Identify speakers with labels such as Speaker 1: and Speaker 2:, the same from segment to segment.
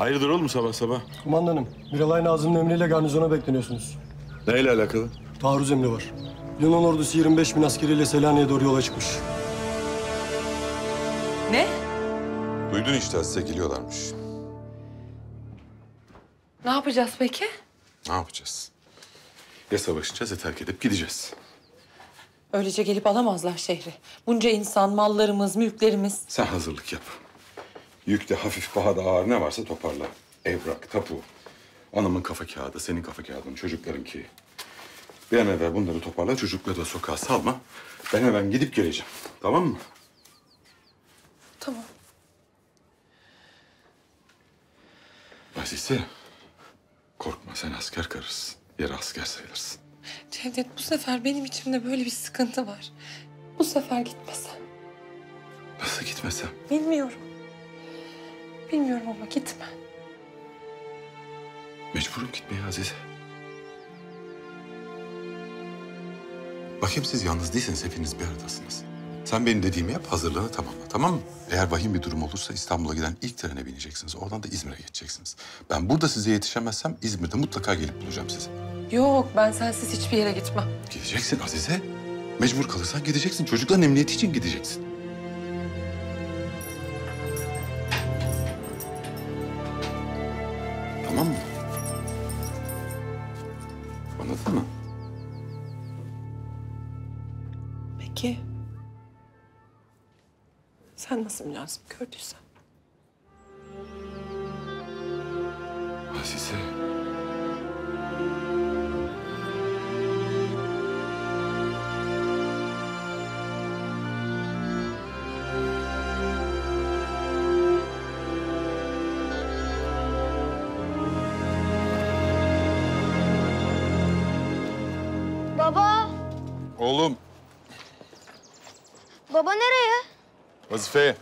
Speaker 1: Hayırdır oğlum sabah sabah?
Speaker 2: Kumandanım, Miralay Nazım'ın emriyle garnizona bekleniyorsunuz.
Speaker 1: Neyle alakalı?
Speaker 2: Taarruz emri var. Yunan ordusu 25 bin askeriyle Selanik'e doğru yola çıkmış.
Speaker 3: Ne?
Speaker 4: Duydun işte size geliyorlarmış.
Speaker 3: Ne yapacağız peki?
Speaker 4: Ne yapacağız? Ya savaşacağız ya terk edip gideceğiz.
Speaker 3: Öylece gelip alamazlar şehri. Bunca insan, mallarımız, mülklerimiz.
Speaker 4: Sen hazırlık yap. Yükte hafif, pahada ağır ne varsa toparla. Evrak, tapu. Anamın kafa kağıdı, senin kafa kağıdın, çocuklarınki. Bir an evvel bunları toparla, çocukları da sokağa salma. Ben hemen gidip geleceğim. Tamam mı?
Speaker 3: Tamam.
Speaker 4: Azize, korkma sen asker karısın. Yarı asker sayılırsın.
Speaker 3: Cevdet bu sefer benim içimde böyle bir sıkıntı var. Bu sefer gitmesem.
Speaker 4: Nasıl gitmesem?
Speaker 3: Bilmiyorum. Bilmiyorum ama gitme.
Speaker 4: Mecburum gitmeye Azize. Bakayım siz yalnız değilseniz hepiniz bir aradasınız. Sen benim dediğimi yap, hazırlığını tamamla, tamam mı? Eğer vahim bir durum olursa İstanbul'a giden ilk trene bineceksiniz. Oradan da İzmir'e geçeceksiniz. Ben burada size yetişemezsem İzmir'de mutlaka gelip bulacağım sizi.
Speaker 3: Yok ben sensiz hiçbir yere gitmem.
Speaker 4: Gideceksin Azize. Mecbur kalırsan gideceksin. Çocukların emniyeti için gideceksin. Anladın mı?
Speaker 3: Peki. Sen nasıl münasip gördüysen.
Speaker 4: Azize. Oğlum,
Speaker 5: baba nereye?
Speaker 4: vazifeye.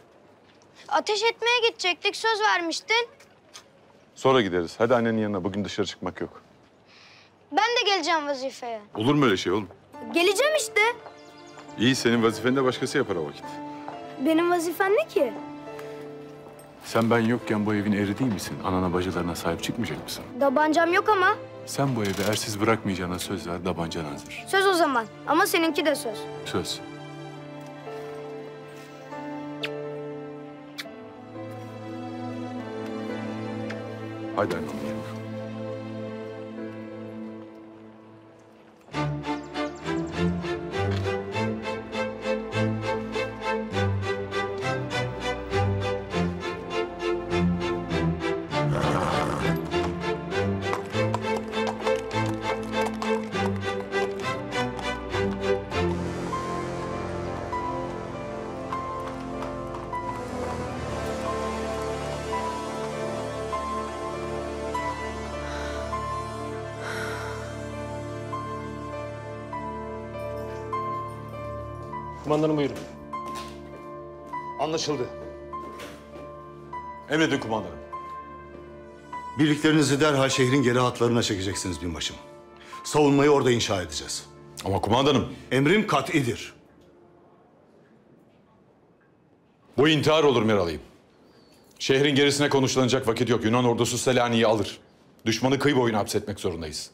Speaker 5: Ateş etmeye gidecektik, söz vermiştin.
Speaker 4: Sonra gideriz. Hadi annenin yanına. Bugün dışarı çıkmak yok.
Speaker 5: Ben de geleceğim vazifeye.
Speaker 4: Olur mu öyle şey oğlum?
Speaker 5: Geleceğim işte.
Speaker 4: İyi, senin vazifeni de başkası yapar o vakit.
Speaker 5: Benim vazifem ne ki?
Speaker 6: Sen ben yokken bu evin eri değil misin? Anana bacılarına sahip çıkmayacak mısın?
Speaker 5: Dabancam yok ama.
Speaker 6: Sen bu evi ersiz bırakmayacağına söz ver, dabancan hazır.
Speaker 5: Söz o zaman. Ama seninki de söz.
Speaker 6: Söz.
Speaker 4: Hadi annenin
Speaker 2: Kumandanım buyurun.
Speaker 7: Anlaşıldı.
Speaker 1: Emredin kumandanım.
Speaker 7: Birliklerinizi derhal şehrin geri hatlarına çekeceksiniz binbaşım. Savunmayı orada inşa edeceğiz.
Speaker 1: Ama kumandanım
Speaker 7: Emrim kat'idir.
Speaker 1: bu intihar olur Miralay'ım. Şehrin gerisine konuşlanacak vakit yok. Yunan ordusu Selanik'i alır. Düşmanı kıyı boyuna hapsetmek zorundayız.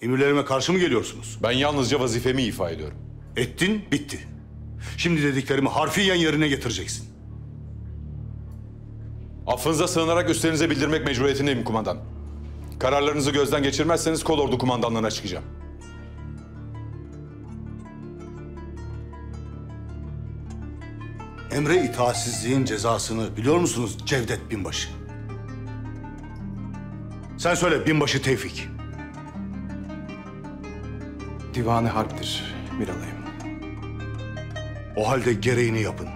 Speaker 7: Emirlerime karşı mı geliyorsunuz?
Speaker 1: Ben yalnızca vazifemi ifa ediyorum.
Speaker 7: Ettin, bitti. Şimdi dediklerimi harfiyen yerine getireceksin.
Speaker 1: Affınıza sığınarak üstlerinize bildirmek mecburiyetindeyim kumandan. Kararlarınızı gözden geçirmezseniz kol ordu kumandanlığına çıkacağım.
Speaker 7: Emre itaatsizliğin cezasını biliyor musunuz Cevdet Binbaşı? Sen söyle Binbaşı Tevfik.
Speaker 8: Divanı harptir Miralay'ım.
Speaker 7: O halde gereğini yapın.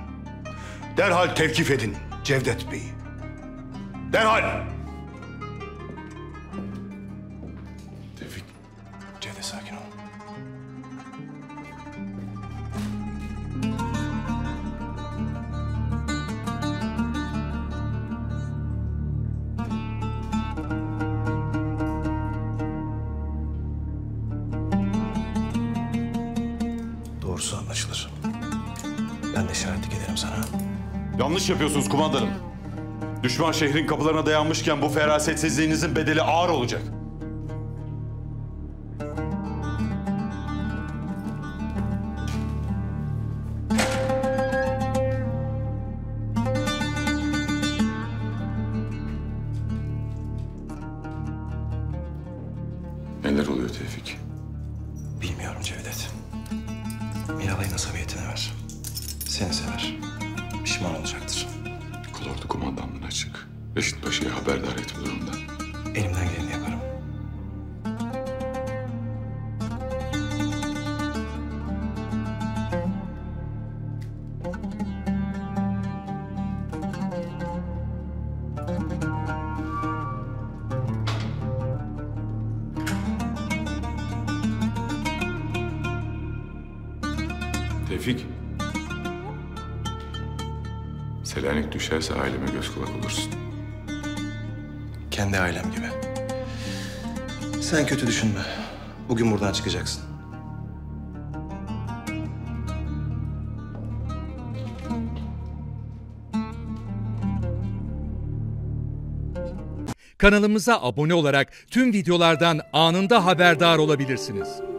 Speaker 7: Derhal tevkif edin Cevdet Bey'i. Derhal!
Speaker 8: Doğrusu anlaşılır. Ben de işaretlik ederim sana.
Speaker 1: Yanlış yapıyorsunuz kumandanım. Düşman şehrin kapılarına dayanmışken bu ferasetsizliğinizin bedeli ağır olacak.
Speaker 4: Neler oluyor Tevfik?
Speaker 8: Bilmiyorum Cevdet. Miralay'ın asabiyetine ver. Seni sever. Pişman olacaktır.
Speaker 4: Kolordu kumandanlığına çık. Reşit Paşa'yı haberdar et bu durumdan.
Speaker 8: Elimden geleni
Speaker 4: Tevfik. Selanik düşerse aileme göz kulak olursun.
Speaker 8: Kendi ailem gibi. Sen kötü düşünme. Bugün buradan çıkacaksın.
Speaker 9: Kanalımıza abone olarak tüm videolardan anında haberdar olabilirsiniz.